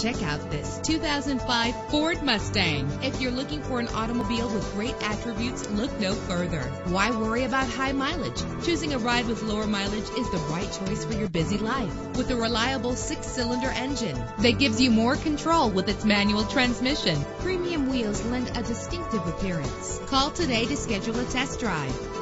Check out this 2005 Ford Mustang. If you're looking for an automobile with great attributes, look no further. Why worry about high mileage? Choosing a ride with lower mileage is the right choice for your busy life. With a reliable six-cylinder engine that gives you more control with its manual transmission, premium wheels lend a distinctive appearance. Call today to schedule a test drive.